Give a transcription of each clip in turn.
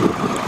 you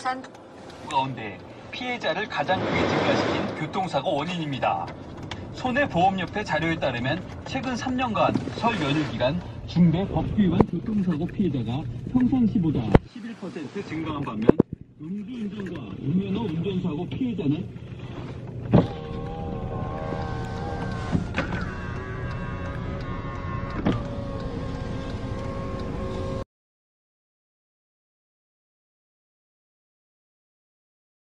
서산 가운데 피해자를 가장 크게 증가시킨 교통사고 원인입니다. 손해보험협회 자료에 따르면 최근 3년간 설 연휴 기간 중대 법규 위반 교통사고 피해자가 평상시보다 11% 증가한 반면 음주운전과 무면허 운전사고 피해자는